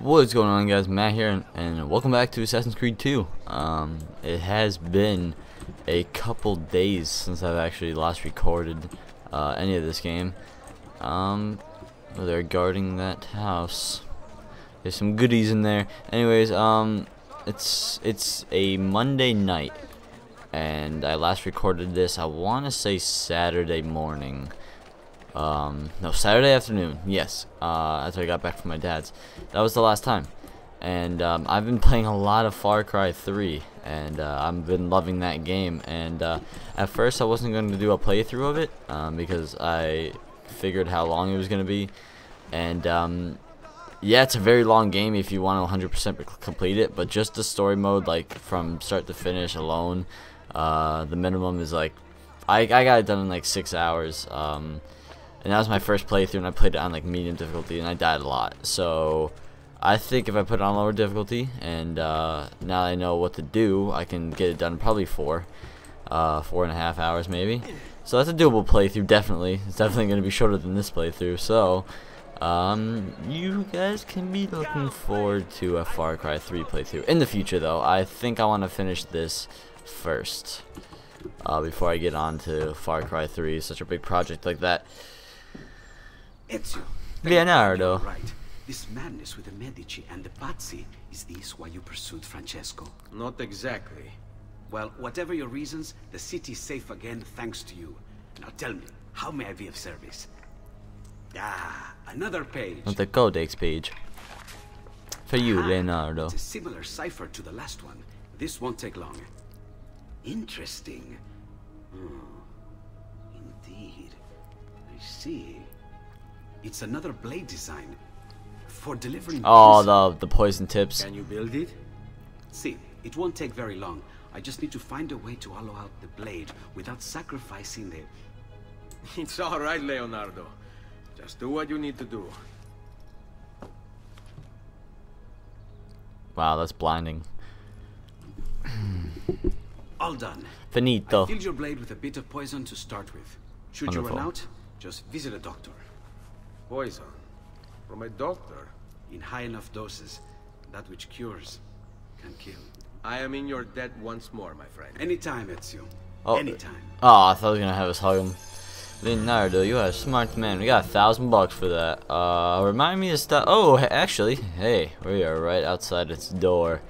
What is going on guys, Matt here, and, and, welcome back to Assassin's Creed 2. Um, it has been a couple days since I've actually last recorded uh, any of this game. Um, they're guarding that house. There's some goodies in there. Anyways, um, it's it's a Monday night, and I last recorded this. I want to say Saturday morning. Um, no, Saturday afternoon. Yes, uh, after I got back from my dad's. That was the last time. And um, I've been playing a lot of Far Cry 3, and uh, I've been loving that game. And uh, at first, I wasn't going to do a playthrough of it um, because I figured how long it was going to be. And um, yeah, it's a very long game if you want to 100% complete it. But just the story mode, like from start to finish alone, uh, the minimum is like I, I got it done in like six hours. Um, and that was my first playthrough, and I played it on like medium difficulty, and I died a lot. So I think if I put it on lower difficulty, and uh, now I know what to do, I can get it done probably four, uh, four and a half hours maybe. So that's a doable playthrough, definitely. It's definitely going to be shorter than this playthrough. So um, you guys can be looking forward to a Far Cry 3 playthrough in the future, though. I think I want to finish this first uh, before I get on to Far Cry 3, such a big project like that. Ezio. Leonardo. Right. This madness with the Medici and the Pazzi, is this why you pursued Francesco? Not exactly. Well, whatever your reasons, the city's safe again thanks to you. Now tell me, how may I be of service? Ah, another page. On the codex page. For you, Ah, Leonardo. It's a similar cipher to the last one. This won't take long. Interesting. Hmm. Indeed. I see. It's another blade design. For delivering Oh, poison. the the poison tips. Can you build it? See, it won't take very long. I just need to find a way to hollow out the blade without sacrificing the... It's all right, Leonardo. Just do what you need to do. Wow, that's blinding. All done. Finito. I filled your blade with a bit of poison to start with. Should you run out, just visit a doctor. Poison. From a doctor. In high enough doses, that which cures can kill. I am in your debt once more, my friend. Anytime, Ezio. Oh. Anytime. Oh, I thought I was gonna have us hug him. Leonardo, you are a smart man. We got a thousand bucks for that. Uh, remind me to stop. Oh, actually, hey, we are right outside its door.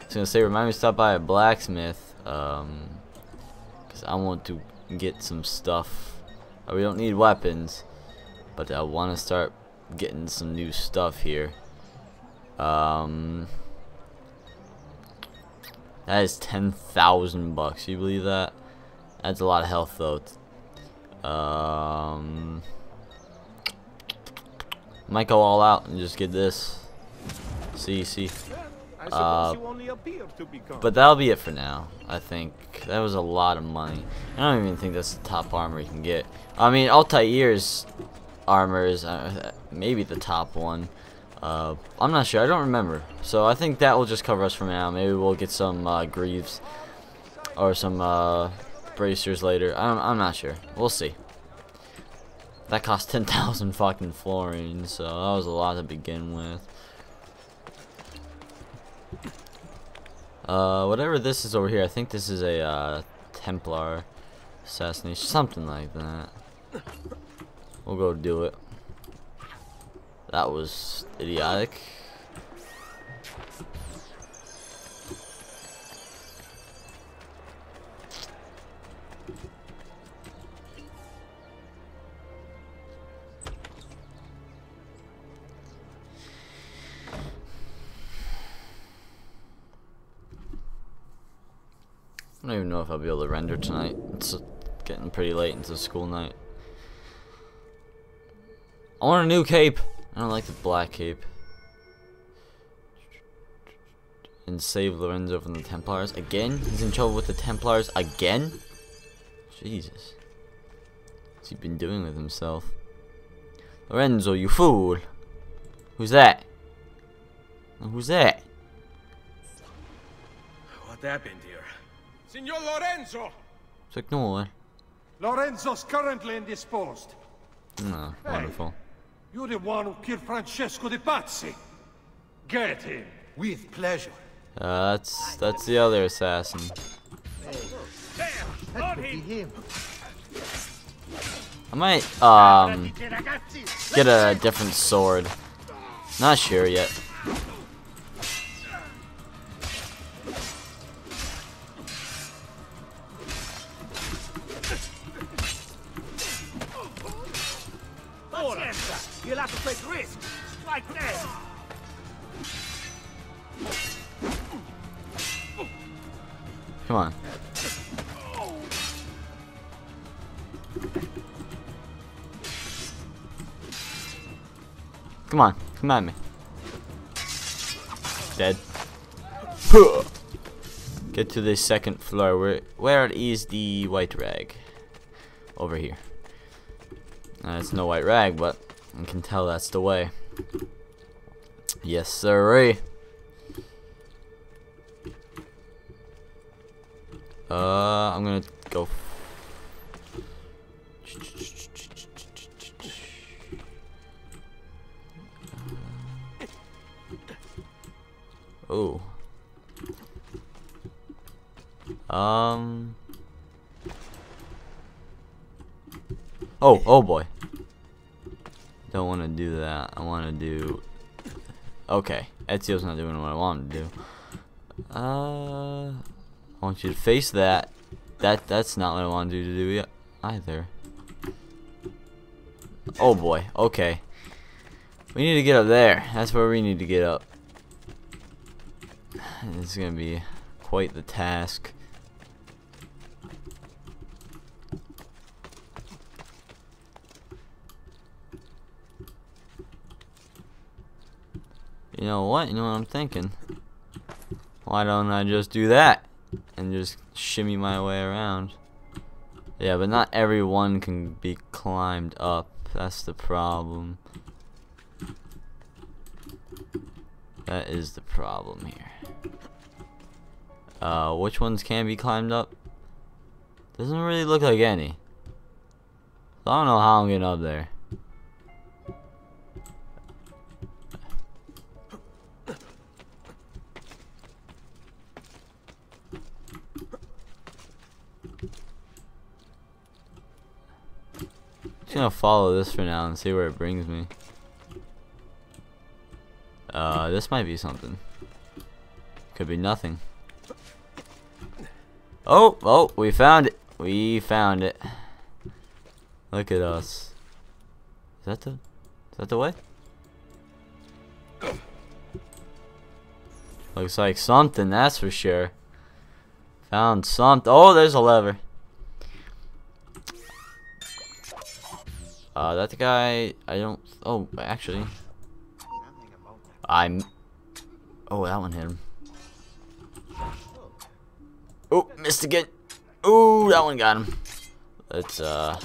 I was gonna say, remind me to stop by a blacksmith. Um, cause I want to get some stuff. Uh, we don't need weapons, but I want to start getting some new stuff here. Um, that is ten thousand bucks. You believe that? That's a lot of health though. Um, might go all out and just get this. See, see. Uh, you only appear to be gone. But that'll be it for now. I think that was a lot of money. I don't even think that's the top armor you can get. I mean, Altair's armor is uh, maybe the top one. Uh, I'm not sure. I don't remember. So I think that will just cover us for now. Maybe we'll get some uh, greaves or some uh, bracers later. I'm, I'm not sure. We'll see. That cost 10,000 fucking florins, so that was a lot to begin with. Uh, whatever this is over here, I think this is a uh, Templar assassination, something like that. We'll go do it. That was idiotic. I don't even know if I'll be able to render tonight. It's getting pretty late into school night. I want a new cape. I don't like the black cape. And save Lorenzo from the Templars again. He's in trouble with the Templars again. Jesus, what's he been doing with himself? Lorenzo, you fool! Who's that? Who's that? What happened here? Signor Lorenzo! It's like no. Lorenzo's currently indisposed. No, wonderful. You're the one who killed Francesco de Pazzi. Get him. With pleasure. Uh, that's that's the other assassin. That could be him. I might um get a different sword. Not sure yet. You'll have to take risks. Strike there. Come on. Come on, come at me. Dead. Get to the second floor. Where where is the white rag? Over here. Uh, it's no white rag, but I can tell that's the way. Yes, sirree. Uh, I'm gonna go. Oh. Um. Oh, oh boy. Don't want to do that. I want to do. Okay, Ezio's not doing what I want him to do. Uh, I want you to face that. That that's not what I want you to do yet either. Oh boy. Okay. We need to get up there. That's where we need to get up. This is gonna be quite the task. You know what? You know what I'm thinking? Why don't I just do that? And just shimmy my way around. Yeah, but not everyone can be climbed up. That's the problem. That is the problem here. Uh, which ones can be climbed up? Doesn't really look like any. I don't know how I'm getting up there. Gonna follow this for now and see where it brings me. Uh, this might be something. Could be nothing. Oh, oh, we found it. We found it. Look at us. Is that the, is that the way? Looks like something, that's for sure. Found something. Oh, there's a lever. Uh, that guy, I don't, oh, actually. I'm, oh, that one hit him. Oh, missed again. Oh, that one got him. Let's, uh,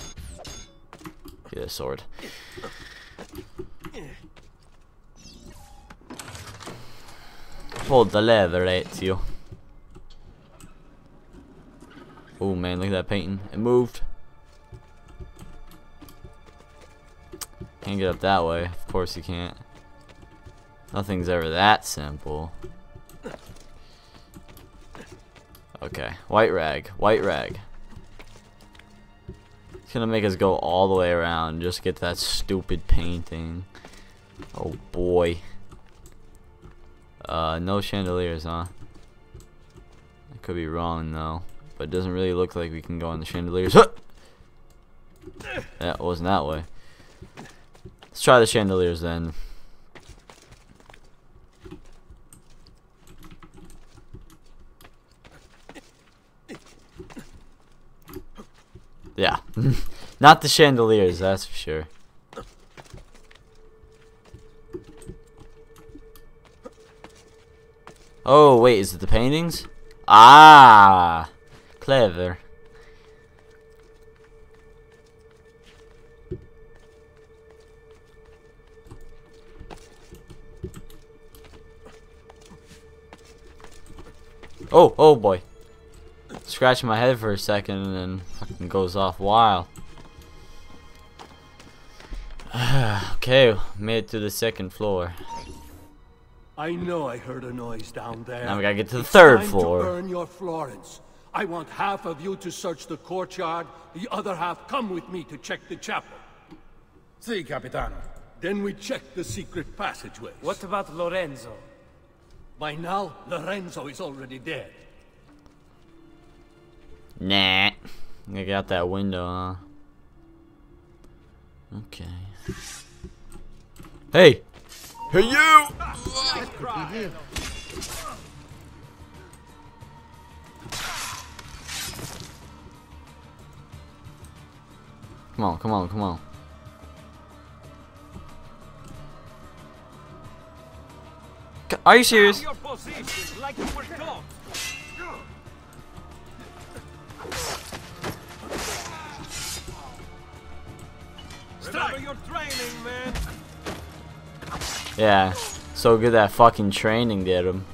get a sword. Pull the lever, Ezio. Oh man, look at that painting. It moved. Can't get up that way. Of course you can't. Nothing's ever that simple. Okay, white rag, white rag. It's gonna make us go all the way around just get that stupid painting. Oh boy. Uh, no chandeliers, huh? I could be wrong though, but it doesn't really look like we can go on the chandeliers. That wasn't that way. Let's try the chandeliers then. Yeah. Not the chandeliers, that's for sure. Oh, wait, is it the paintings? Ah! Clever. Oh, oh boy. Scratching my head for a second and then fucking goes off wild. okay, made it to the second floor. I know I heard a noise down there. Now we gotta get to the It's third time floor. To earn your florins. I want half of you to search the courtyard, the other half come with me to check the chapel. Si, Capitano. Then we check the secret passageways. What about Lorenzo? By now, Lorenzo is already dead. Nah. I got that window, huh? Okay. Hey! Hey, you! Come on, come on, come on. Are you serious? Your position, like you were taught. Remember your training, man. Yeah. So good that fucking training did him.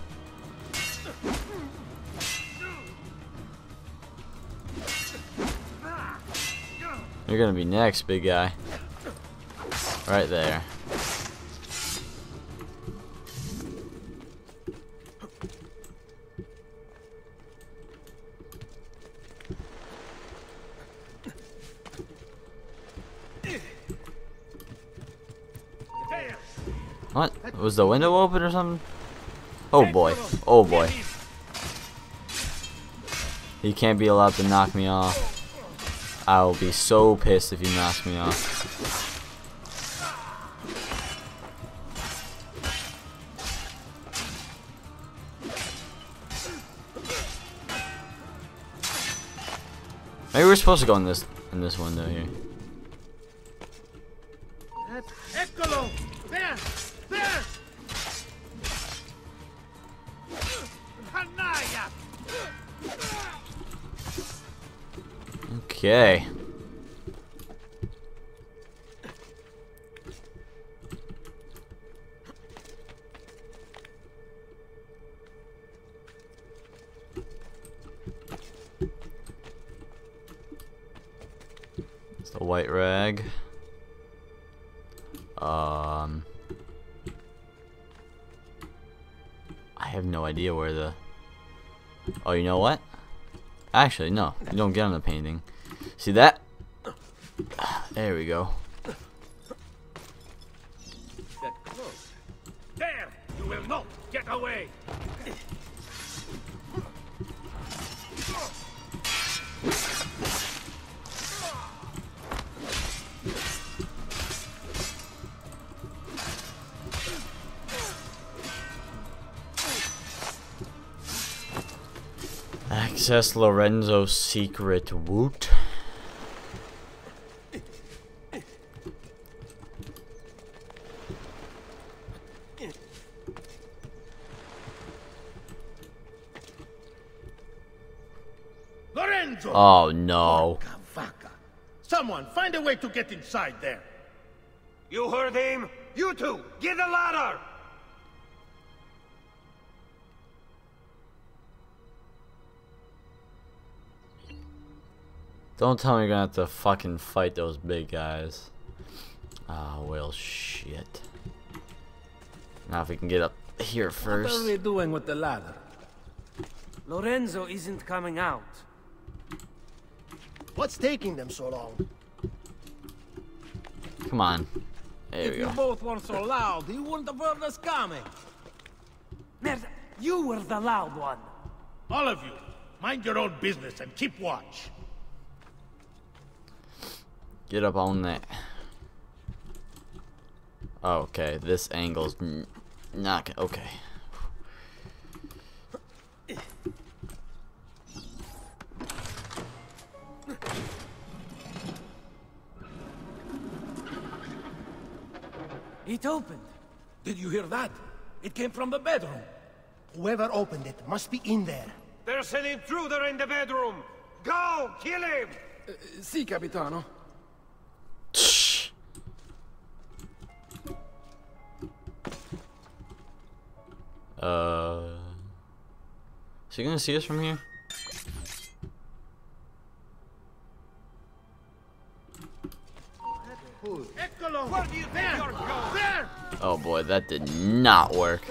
You're gonna be next, big guy. Right. There. Was the window open or something? Oh boy. Oh boy. He can't be allowed to knock me off. I will be so pissed if he knocks me off. Maybe we're supposed to go in this in this window here. Okay. It's the white rag. Um I have no idea where the Oh, you know what? Actually, no. You don't get on the painting. See that? There we go. There! You will not get away! Access Lorenzo's secret woot. Oh no. Vaca. Someone find a way to get inside there. You heard him? You two, get the ladder! Don't tell me you're gonna have to fucking fight those big guys. Ah, well, shit. Now if we can get up here first. What are we doing with the ladder? Lorenzo isn't coming out. What's taking them so long? Come on. There if we you go. both weren't so loud, you wouldn't have heard us coming. Merda, you were the loud one. All of you, mind your own business and keep watch. Get up on that. Okay, this angle's not. Okay. It opened. Did you hear that? It came from the bedroom. Whoever opened it must be in there. There's an intruder in the bedroom. Go, kill him! Sì, capitano. Shh. Uh. Is he gonna see us from here? Eccolo! Where do Oh boy, boy, that did not work.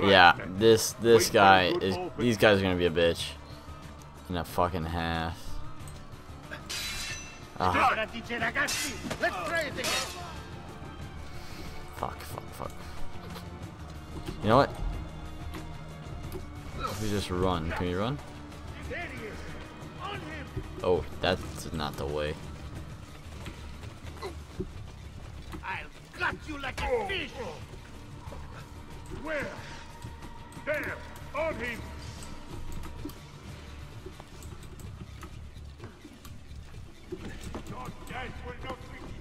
Yeah, this this guy is these guys are gonna be a bitch. In a fucking half. Ah. Fuck, fuck, fuck. You know what? We just run. Can we run? Oh, that's not the way. I'll gut you like a fish! Where? There! On him!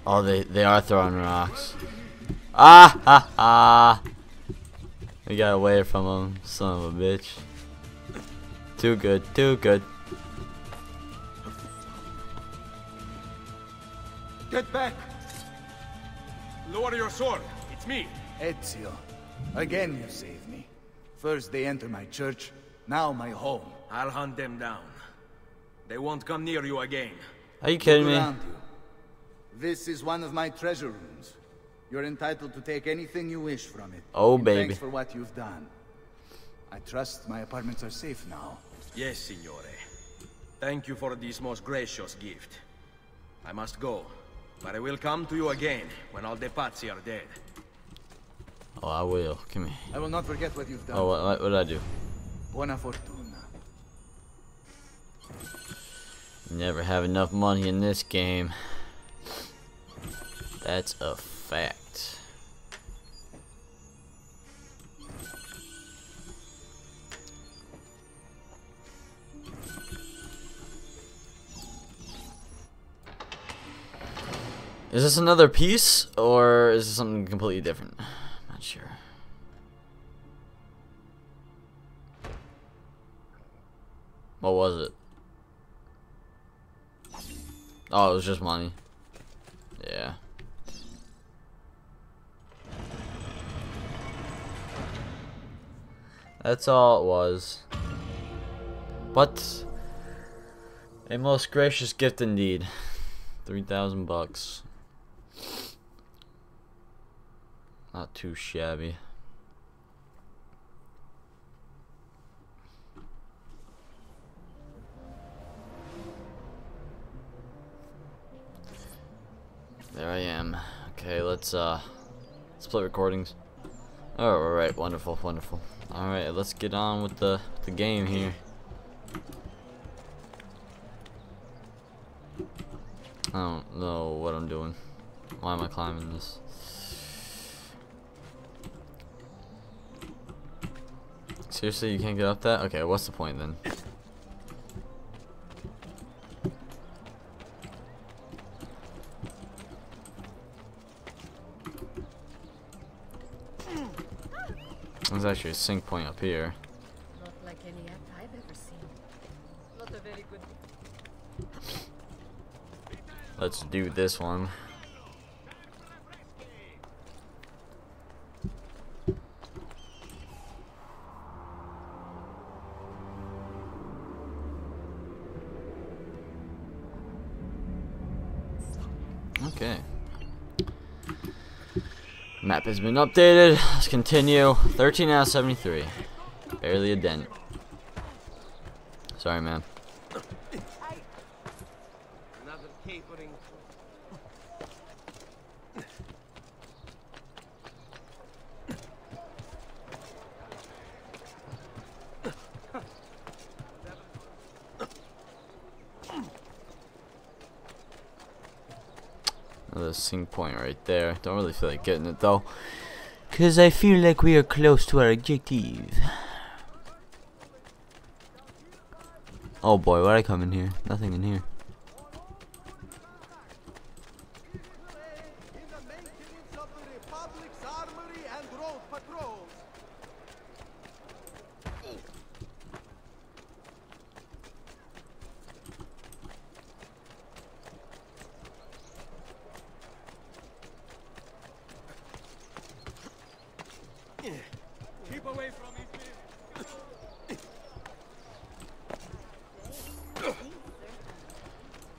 Oh, they they are throwing rocks. Ah ha ha! We got away from him, son of a bitch. Too good, too good. Ezio. Again you saved me. First they enter my church, now my home. I'll hunt them down. They won't come near you again. Are you kidding me? you. This is one of my treasure rooms. You're entitled to take anything you wish from it. Oh, In baby. Thanks for what you've done. I trust my apartments are safe now. Yes, signore. Thank you for this most gracious gift. I must go, but I will come to you again when all the Pazzi are dead. Oh, I will. Come here. I will not forget what you've done. Oh, what, what, what did I do? Buona fortuna. Never have enough money in this game. That's a fact. Is this another piece, or is this something completely different? What was it? Oh, it was just money. Yeah. That's all it was. But a most gracious gift indeed. 3000 bucks. Not too shabby. Okay, let's uh let's play recordings. Oh, alright, wonderful, wonderful. Alright, let's get on with the the game here. I don't know what I'm doing. Why am I climbing this? Seriously, you can't get up that? Okay, what's the point then? There's actually a sync point up here. Not like any act I've ever seen. Not a very good. Let's do this one. Okay. Map has been updated. Let's continue. 13 out of 73. Barely a dent. Sorry, man. Another capering. Another sync point right there. Don't really feel like getting it though. Because I feel like we are close to our objective. Oh boy, why'd I come in here? Nothing in here. Keep away from me, please.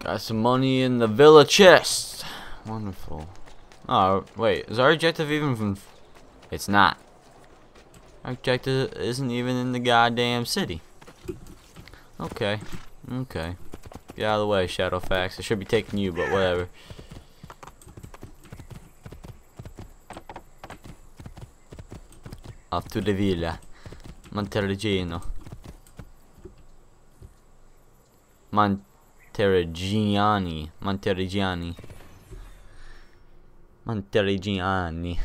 Got some money in the villa chest. Wonderful. Oh, wait. Is our objective even from... It's not. Our objective isn't even in the goddamn city. Okay. Okay. Get out of the way, Shadowfax. I should be taking you, but whatever. Up to the villa. Monteriggioni. Monteriggioni. Monteriggioni. Monteriggioni.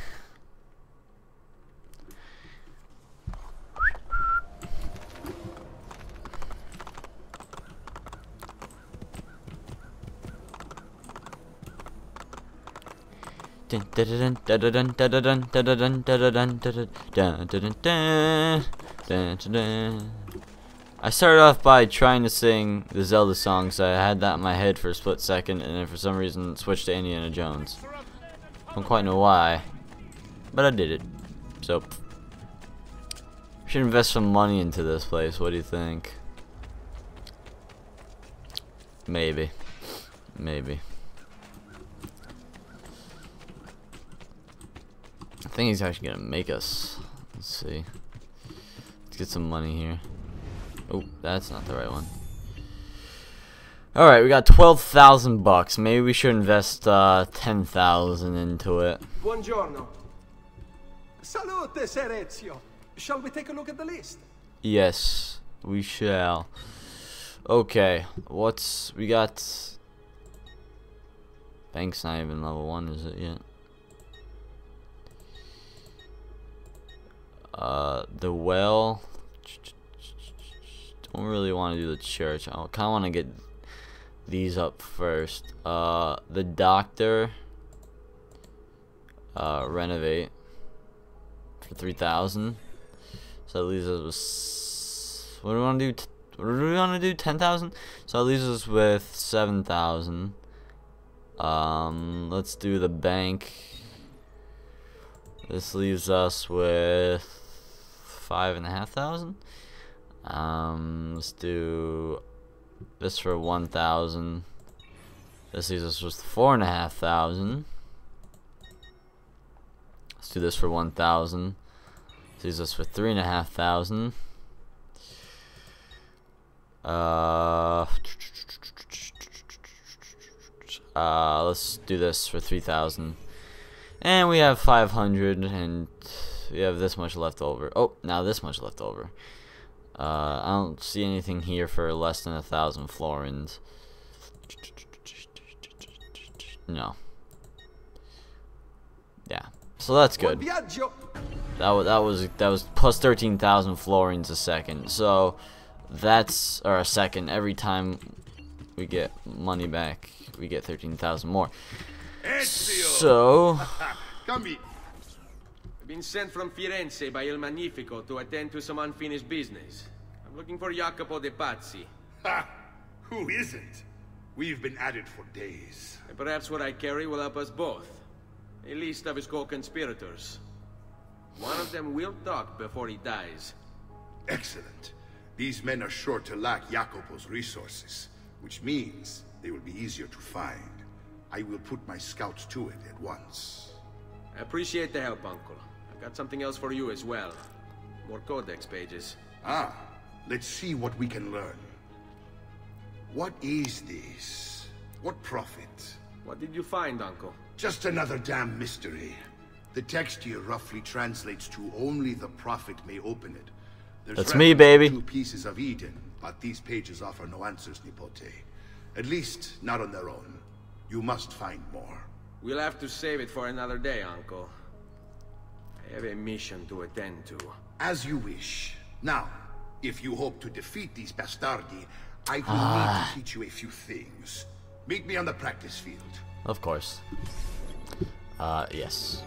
I started off by trying to sing the Zelda song, so I had that in my head for a split second, and then for some reason switched to Indiana Jones. I don't quite know why, but I did it. So, should invest some money into this place. What do you think? Maybe. Maybe. I think he's actually gonna make us. Let's see. Let's get some money here. Oh, that's not the right one. Alright, we got 12,000 bucks. Maybe we should invest uh, 10,000 into it. Buongiorno. Salute, Ser Ezio. Shall we take a look at the list? Yes, we shall. Okay, what's... We got... Bank's not even level 1, is it yet? Uh, the well don't really want to do the church. I kind of want to get these up first. Uh, the doctor. Uh, renovate for 3,000. So that leaves us with... What do we want to do? What do we want to do? 10,000? So that leaves us with 7,000. Um, let's do the bank. This leaves us with 5,500? Um, let's do this for one thousand. This leaves us with four and a half thousand. Let's do this for one thousand. This leaves us with three and a half thousand. Uh, uh, let's do this for three thousand. And we have 500 and we have this much left over. Oh, now this much left over. Uh, I don't see anything here for less than a thousand florins. No. Yeah. So that's good. That was that was that was plus thirteen thousand florins a second. So that's or a second every time we get money back, we get thirteen thousand more. So Come in. Been sent from Firenze by Il Magnifico to attend to some unfinished business. I'm looking for Jacopo de Pazzi. Ha! Who isn't? We've been at it for days. And perhaps what I carry will help us both. A list of his co-conspirators. One of them will talk before he dies. Excellent. These men are sure to lack Jacopo's resources, which means they will be easier to find. I will put my scouts to it at once. I appreciate the help, Uncle. I've got something else for you as well. More codex pages. Ah, let's see what we can learn. What is this? What prophet? What did you find, Uncle? Just another damn mystery. The text here roughly translates to only the prophet may open it. There's That's me, reference to baby. Two pieces of Eden, but these pages offer no answers, Nipote. At least, not on their own. You must find more. We'll have to save it for another day, Uncle. I have a mission to attend to. As you wish. Now, if you hope to defeat these bastardi, I will Ah. need to teach you a few things. Meet me on the practice field. Of course. Uh, yes.